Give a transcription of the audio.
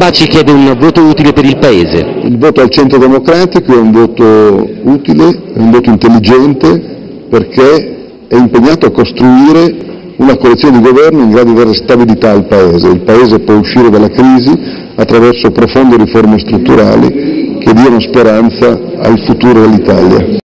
Baci chiede un voto utile per il Paese. Il voto al centro democratico è un voto utile, è un voto intelligente perché è impegnato a costruire una coalizione di governo in grado di dare stabilità al Paese. Il Paese può uscire dalla crisi attraverso profonde riforme strutturali che diano speranza al futuro dell'Italia.